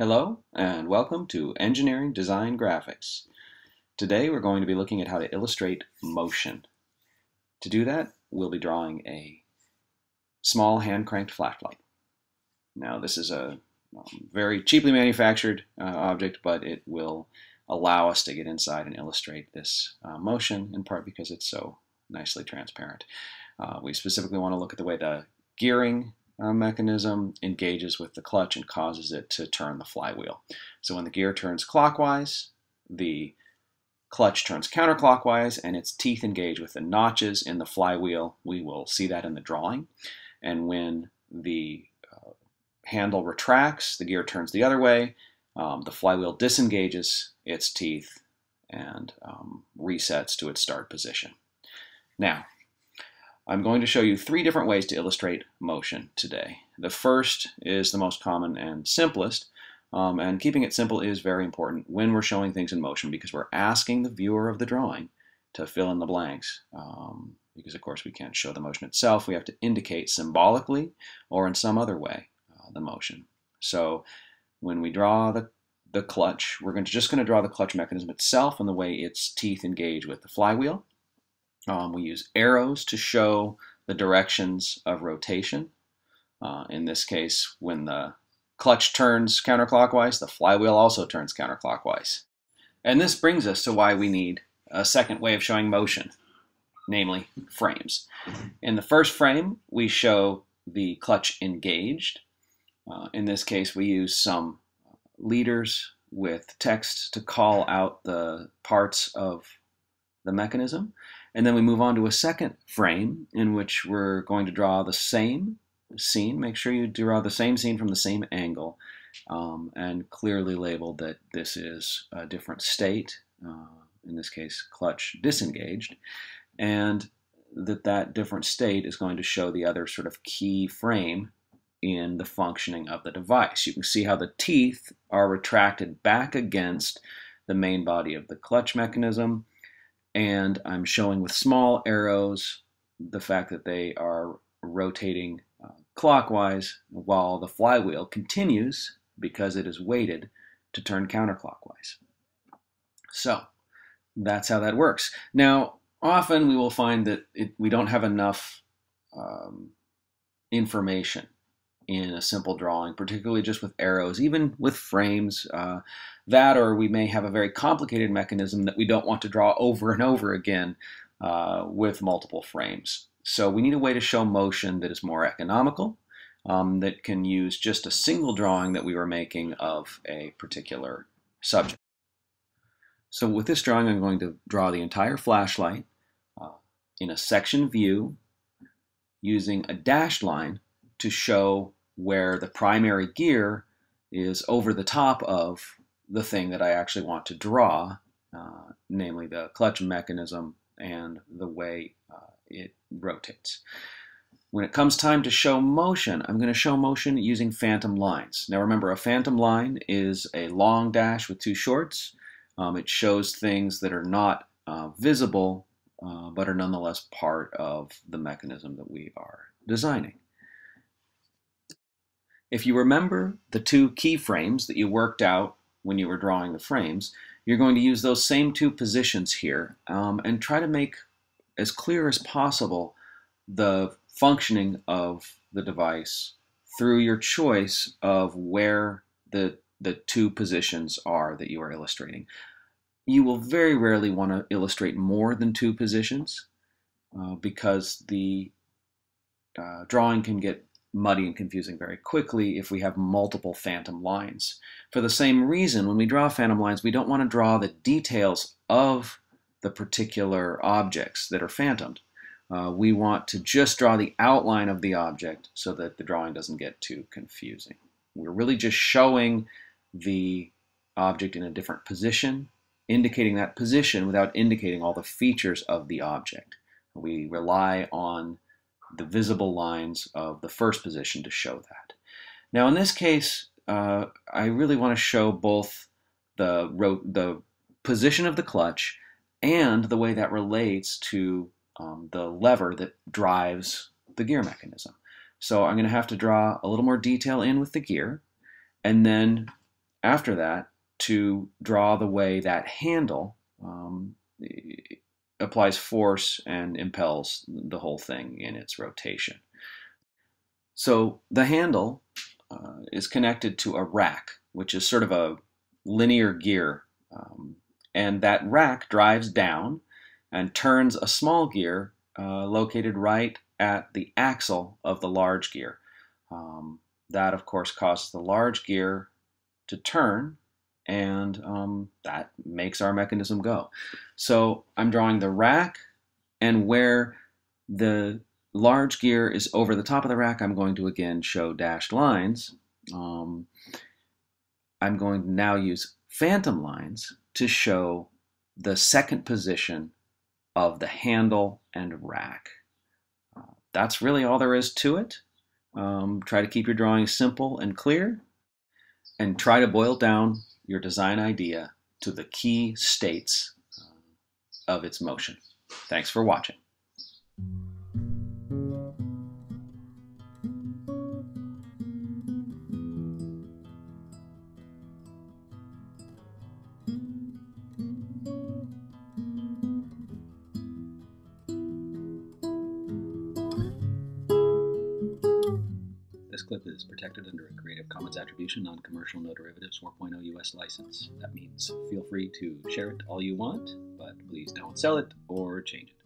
Hello and welcome to Engineering Design Graphics. Today we're going to be looking at how to illustrate motion. To do that, we'll be drawing a small hand-cranked flashlight. Now this is a um, very cheaply manufactured uh, object, but it will allow us to get inside and illustrate this uh, motion, in part because it's so nicely transparent. Uh, we specifically want to look at the way the gearing uh, mechanism engages with the clutch and causes it to turn the flywheel. So when the gear turns clockwise, the clutch turns counterclockwise and its teeth engage with the notches in the flywheel. We will see that in the drawing. And when the uh, handle retracts, the gear turns the other way, um, the flywheel disengages its teeth and um, resets to its start position. Now, I'm going to show you three different ways to illustrate motion today. The first is the most common and simplest, um, and keeping it simple is very important when we're showing things in motion because we're asking the viewer of the drawing to fill in the blanks. Um, because of course we can't show the motion itself, we have to indicate symbolically or in some other way uh, the motion. So when we draw the, the clutch, we're going to, just going to draw the clutch mechanism itself and the way its teeth engage with the flywheel. Um, we use arrows to show the directions of rotation. Uh, in this case, when the clutch turns counterclockwise, the flywheel also turns counterclockwise. And this brings us to why we need a second way of showing motion, namely frames. In the first frame, we show the clutch engaged. Uh, in this case, we use some leaders with text to call out the parts of the mechanism. And then we move on to a second frame in which we're going to draw the same scene. Make sure you draw the same scene from the same angle um, and clearly label that this is a different state, uh, in this case clutch disengaged, and that that different state is going to show the other sort of key frame in the functioning of the device. You can see how the teeth are retracted back against the main body of the clutch mechanism and I'm showing with small arrows the fact that they are rotating uh, clockwise while the flywheel continues because it is weighted to turn counterclockwise. So that's how that works. Now, often we will find that it, we don't have enough um, information in a simple drawing, particularly just with arrows, even with frames. Uh, that, or we may have a very complicated mechanism that we don't want to draw over and over again uh, with multiple frames. So we need a way to show motion that is more economical, um, that can use just a single drawing that we were making of a particular subject. So with this drawing, I'm going to draw the entire flashlight uh, in a section view using a dashed line to show where the primary gear is over the top of the thing that I actually want to draw, uh, namely the clutch mechanism and the way uh, it rotates. When it comes time to show motion, I'm going to show motion using phantom lines. Now remember, a phantom line is a long dash with two shorts. Um, it shows things that are not uh, visible, uh, but are nonetheless part of the mechanism that we are designing. If you remember the two keyframes that you worked out when you were drawing the frames, you're going to use those same two positions here um, and try to make as clear as possible the functioning of the device through your choice of where the, the two positions are that you are illustrating. You will very rarely want to illustrate more than two positions uh, because the uh, drawing can get muddy and confusing very quickly if we have multiple phantom lines. For the same reason, when we draw phantom lines, we don't want to draw the details of the particular objects that are phantomed. Uh, we want to just draw the outline of the object so that the drawing doesn't get too confusing. We're really just showing the object in a different position, indicating that position without indicating all the features of the object. We rely on the visible lines of the first position to show that. Now in this case, uh, I really want to show both the, the position of the clutch and the way that relates to um, the lever that drives the gear mechanism. So I'm going to have to draw a little more detail in with the gear and then after that to draw the way that handle um, applies force and impels the whole thing in its rotation. So the handle uh, is connected to a rack, which is sort of a linear gear. Um, and that rack drives down and turns a small gear uh, located right at the axle of the large gear. Um, that, of course, causes the large gear to turn, and um, that makes our mechanism go. So I'm drawing the rack, and where the large gear is over the top of the rack, I'm going to again show dashed lines. Um, I'm going to now use phantom lines to show the second position of the handle and rack. Uh, that's really all there is to it. Um, try to keep your drawing simple and clear, and try to boil down your design idea to the key states uh, of its motion. Thanks for watching. Clip is protected under a Creative Commons Attribution Non-Commercial No Derivatives 4.0 US license. That means feel free to share it all you want, but please don't sell it or change it.